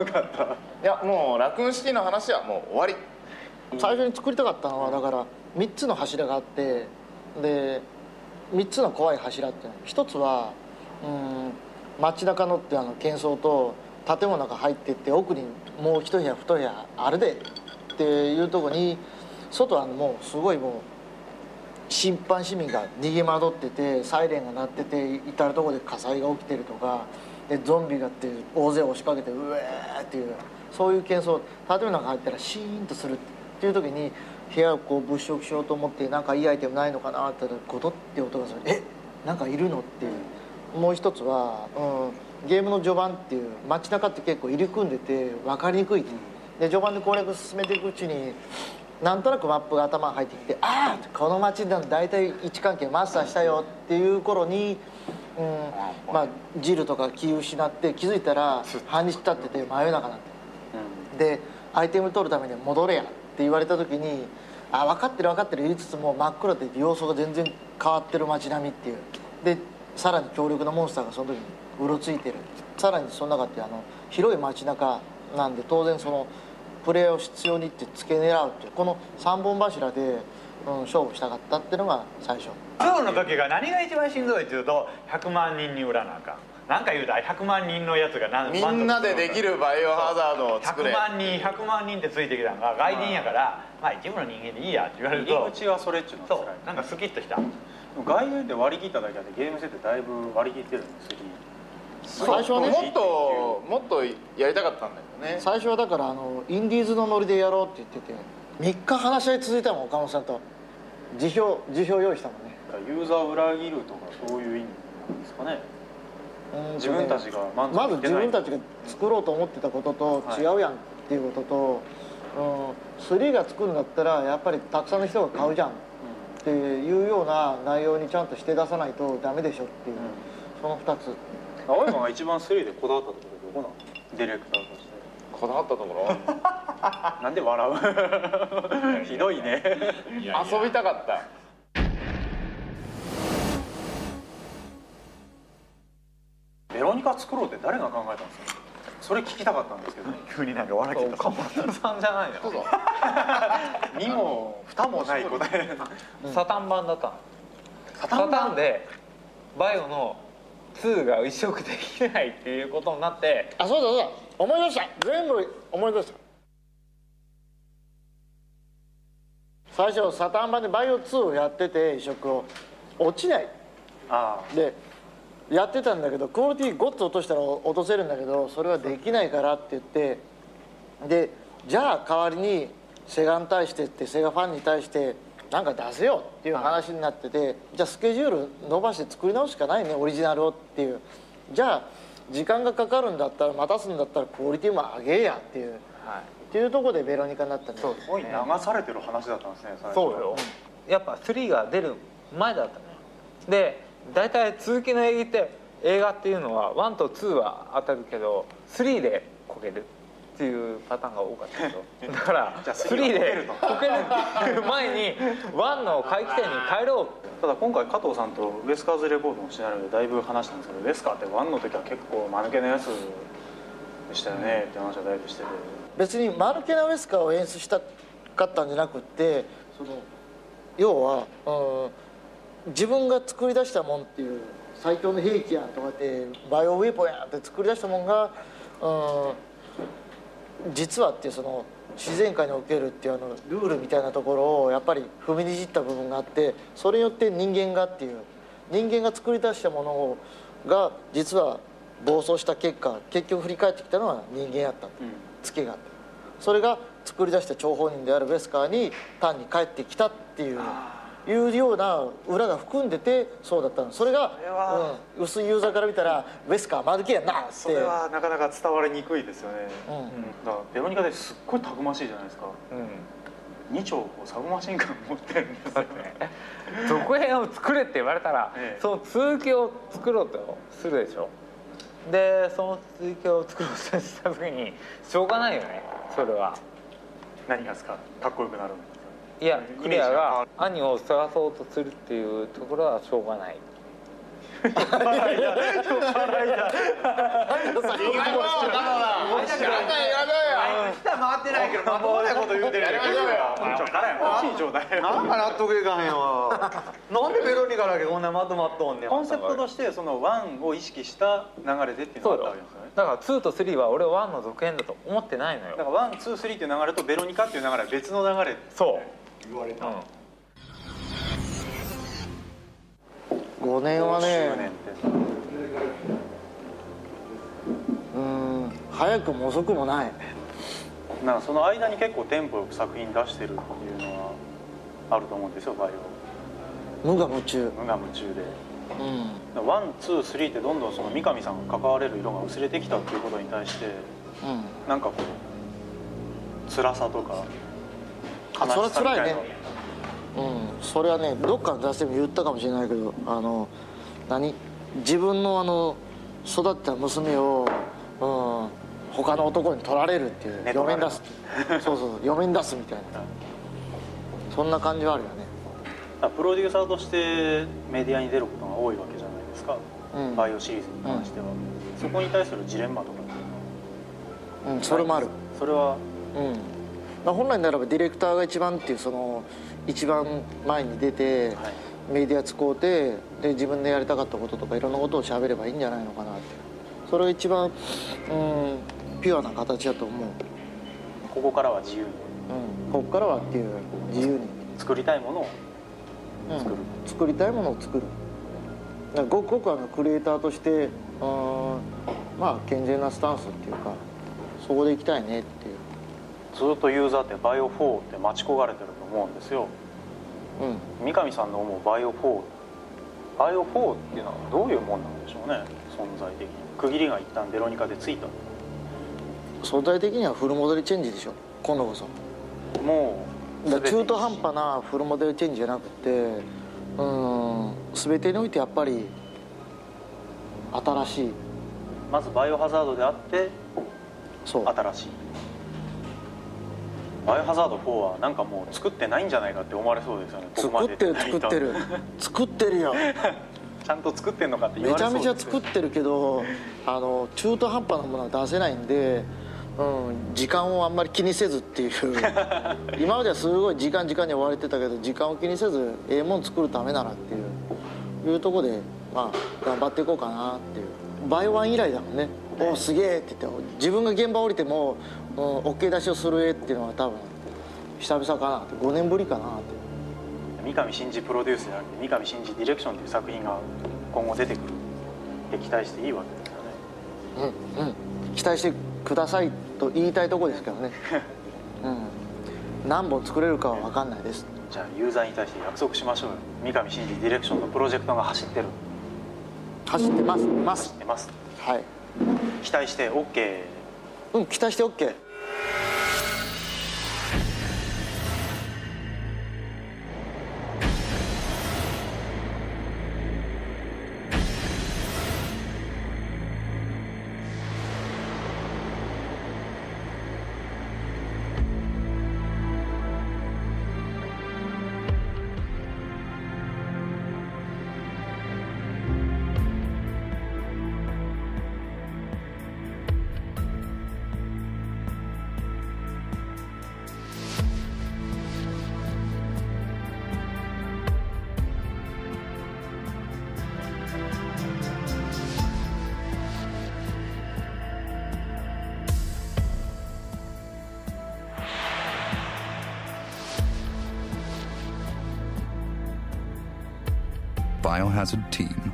よかった。いやもうラクーンシティの話はもう終わり。最初に作りたかったのはだから3つの柱があってで3つの怖い柱っていうの。一つはうん街中のってあの喧騒と建物の中入ってって奥にもう一部屋二部屋あるでっていうとこに外はもうすごいもう審判市民が逃げ惑っててサイレンが鳴ってて至る所で火災が起きてるとかでゾンビがって大勢押しかけてうえーっていうそういう喧騒建物の中入ったらシーンとするっていう時に部屋をこう物色しようと思ってなんかいいアイテムないのかなって言ったゴトって音がする。えなんかいるのっていう。もう一つは、うん、ゲームの序盤っていう街中って結構入り組んでて分かりにくいで序盤で攻略進めていくうちになんとなくマップが頭に入ってきてああこの街で大体位置関係マスターしたよっていう頃に、うん。まあ、ジルとか気失って気づいたら半日経ってて真夜中なんて、でアイテム取るために戻れやって言われた時にあ分かってる分かってる言いつつも真っ暗で様相が全然変わってる街並みっていう。でさらに強力なモンスターがその時にうろついてる。さらにその中ってあの広い街中なんで当然そのプレーを必要にって付け狙うっていうこの3本柱で、うん、勝負したかったっていうのが最初。2の時が何が一番しんどいっていうと100万人に売らなあかん。なんか言うたら100万人のやつが何みんなでできるバイオハザードを作れ。100万人100万人ってついてきたんが外人やからまあ一部の人間でいいやって言われると。入り口はそれっちゅうのそうなんかスキッとした。外遊で割り切っただけあってゲーム性ってだいぶ割り切ってるんですよ。最初はねもっともっとやりたかったんだよね。最初はだからあのインディーズのノリでやろうって言ってて3日話し合い続いたもん岡本さんと辞表辞表用意したもんね。ユーザーを裏切るとかそういう意味なんですかね。うん自分たちが満まず自分たちが作ろうと思ってたこととはい違うやんっていうことと、うん、3が作るんだったらやっぱりたくさんの人が買うじゃん。っていうような内容にちゃんとして出さないとダメでしょっていう、その2つ。青山が一番3でこだわったところどこなのディレクターとして。こだわったところ？なんで笑う？ひどいね。遊びたかった。ベロニカ作ろうって誰が考えたんですか？それ聞きたかったんですけど 急になんか笑けた。岡本さんじゃないのどうぞ2も2もない答え。サタン版だったの。サタンでバイオの2が移植できないっていうことになって。あそうだそうだ。思い出した。全部思い出した最初サタン版でバイオ2をやってて移植を。落ちない。あでやってたんだけどクオリティゴッツ落としたら落とせるんだけどそれはできないからって言ってでじゃあ代わりにセガに対してってセガファンに対してなんか出せよっていう話になっててじゃあスケジュール伸ばして作り直すしかないねオリジナルをっていう。じゃあ時間がかかるんだったら待たすんだったらクオリティも上げやっていう。はいっていうところでベロニカになったんそうですすごい流されてる話だったんですね最初。そうよ。やっぱ3が出る前だったのよ。で大体続きの映画って映画っていうのは1と2は当たるけど3でこけるっていうパターンが多かったけど だからじゃあ3 3ででこけるっていう前に1の回帰点に帰ろうただ今回加藤さんとウエスカーズレコードのシナリオでだいぶ話したんですけどウエスカーって1の時は結構間抜けなやつでしたよねって話はだいぶしてて別にマルケナ・ウェスカーを演出したかったんじゃなくってその要は、うん、自分が作り出したもんっていう最強の兵器やんとかってバイオウェポンやんって作り出したもんが、うん、実はっていうその自然界におけるっていうあのルールみたいなところをやっぱり踏みにじった部分があってそれによって人間がっていう人間が作り出したものをが実は暴走した結果結局振り返ってきたのは人間やったツケがあったそれが作り出した張本人であるウェスカーに単に帰ってきたっていういうような裏が含んでてそうだったの。それがそうん、薄いユーザーから見たらウェスカー丸けやなって。それはなかなか伝わりにくいですよね、うん。うん。だからベロニカですっごいたくましいじゃないですか。うん。2丁サブマシンガン持ってるんですよ。ね。続編を作れって言われたら、ええ。その続きを作ろうとするでしょでその続きを作ろうとした時にしょうがないよねそれは。何がですか？かっこよくなるんですかいやイクレアが兄を探そうとするっていうところはしょうがない。いだ酔っ払いだ下回ってないけどまともなこと言うてるやりましょうよ。ちょからやコーヒーちょうだいなんか納得いかへんわ。なんでベロニカだけこんなまとまっとんねん。コンセプトとしてその one を意識した流れでっていうのがあったわけですよね。だから2と3は俺は1の続編だと思ってないのよ。だから one two three っていう流れとベロニカっていう流れは別の流れ。そう。言われた。うん。5年は周ね年って。うん早くも遅くもないなんかその間に結構テンポよく作品出してるっていうのはあると思うんですよバイ無我夢中。オ無我夢中で。うん。ワンツースリーってどんどんその三上さんが関われる色が薄れてきたっていうことに対してうん。なんかこう辛さとかあそれは辛いね悲しさみたうん。それはねどっかの雑誌でも言ったかもしれないけどあの何？自分のあの育った娘を、うん、他の男に取られるっていうね嫁に出す。そうそう 嫁に出すみたいな。そんな感じはあるよね。なプロデューサーとしてメディアに出ることが多いわけじゃないですか、うん。バイオシリーズに関しては、そこに対するジレンマとかっていうのは？うんそれもある。それは？うん。まあ本来ならばディレクターが一番っていうその一番前に出て、はい。メディア使うてで自分でやりたかったこととかいろんなことを喋ればいいんじゃないのかなって。それが一番うんピュアな形だと思う、ここからは自由に。うん、こっからはっていう自由に、作りたいものをうん。作る。作りたいものを作る。ごくごくあのクリエイターとしてうんまあ健全なスタンスっていうかそこで行きたいねっていう。ずっとユーザーってバイオ4って待ち焦がれてると思うんですよ。うん。三上さんの思うバイオ4バイオ4っていうのはどういうもんなんでしょうね。存在的に。区切りが一旦ベロニカでついた相対的にはフルモデルチェンジでしょ？今度こそ。もう中途半端なフルモデルチェンジじゃなくてうん全てにおいてやっぱり新しい。まずバイオハザードであってそう。新しい。バイオハザード4はなんかもう作ってないんじゃないかって思われそうですよね作ってる作ってる。作ってるよ。ちゃんと作ってんのかって言われそうめちゃめちゃ作ってるけどあの中途半端なものは出せないんで、うん、時間をあんまり気にせずっていう。今まではすごい時間時間に追われてたけど時間を気にせずええもん作るためならっていう。いうとこでまあ頑張っていこうかなっていう。バイオワン以来だもんね「おすげえ」って言って自分が現場降りても、うん、OK 出しをする絵っていうのは多分久々かなって。5年ぶりかなって。三上真司プロデュースじゃなくて三上真司ディレクションっていう作品が今後出てくる。って期待していいわけですよね。うんうん。期待してくださいと言いたいとこですけどね。うん。何本作れるかは分かんないです。じゃあユーザーに対して約束しましょうよ。三上真司ディレクションのプロジェクトが走ってる。走ってます。ま走すってます。はい。期待して OK うん期待して OK Biohazard Team